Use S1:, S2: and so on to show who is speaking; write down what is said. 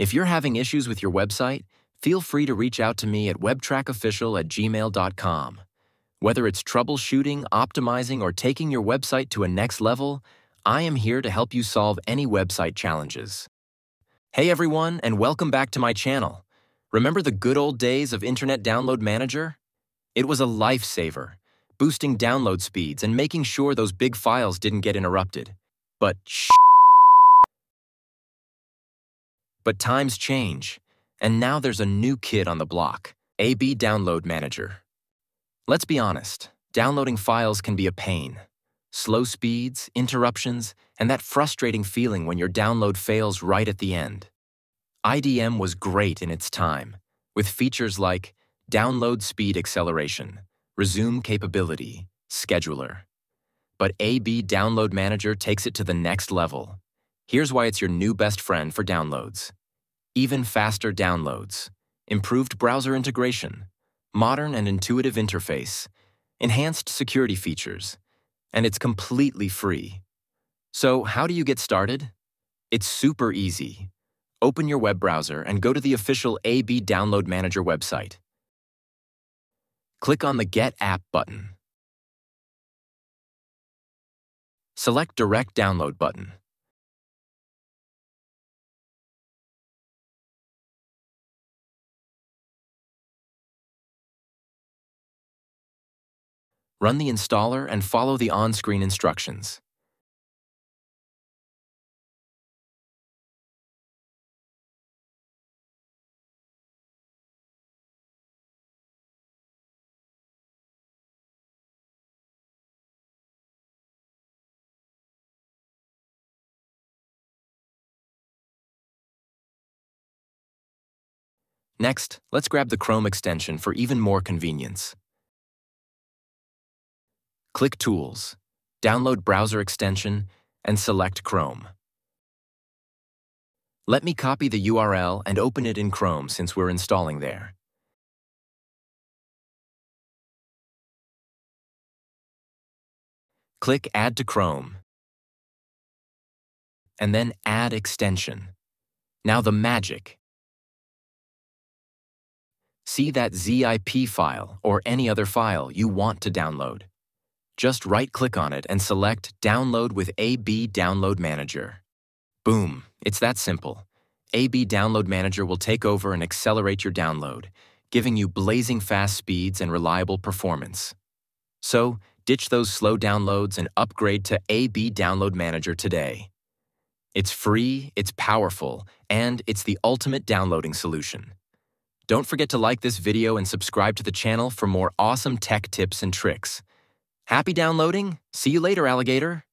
S1: If you're having issues with your website, feel free to reach out to me at webtrackofficial at gmail.com. Whether it's troubleshooting, optimizing, or taking your website to a next level, I am here to help you solve any website challenges. Hey everyone, and welcome back to my channel. Remember the good old days of Internet Download Manager? It was a lifesaver, boosting download speeds and making sure those big files didn't get interrupted. But shh. But times change, and now there's a new kid on the block, AB Download Manager. Let's be honest, downloading files can be a pain. Slow speeds, interruptions, and that frustrating feeling when your download fails right at the end. IDM was great in its time, with features like download speed acceleration, resume capability, scheduler. But AB Download Manager takes it to the next level. Here's why it's your new best friend for downloads. Even faster downloads, improved browser integration, modern and intuitive interface, enhanced security features, and it's completely free. So how do you get started? It's super easy. Open your web browser and go to the official AB Download Manager website. Click on the Get App button. Select Direct Download button. Run the installer and follow the on-screen instructions. Next, let's grab the Chrome extension for even more convenience. Click Tools, download Browser Extension, and select Chrome. Let me copy the URL and open it in Chrome since we're installing there. Click Add to Chrome, and then Add Extension. Now the magic. See that ZIP file or any other file you want to download. Just right-click on it and select Download with AB Download Manager. Boom, it's that simple. AB Download Manager will take over and accelerate your download, giving you blazing fast speeds and reliable performance. So, ditch those slow downloads and upgrade to AB Download Manager today. It's free, it's powerful, and it's the ultimate downloading solution. Don't forget to like this video and subscribe to the channel for more awesome tech tips and tricks. Happy downloading. See you later, alligator.